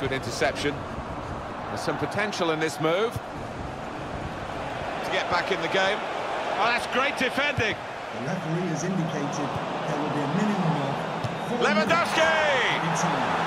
Good interception. There's some potential in this move. To get back in the game. Oh, that's great defending. The referee has indicated there will be a minimum of... Lewandowski!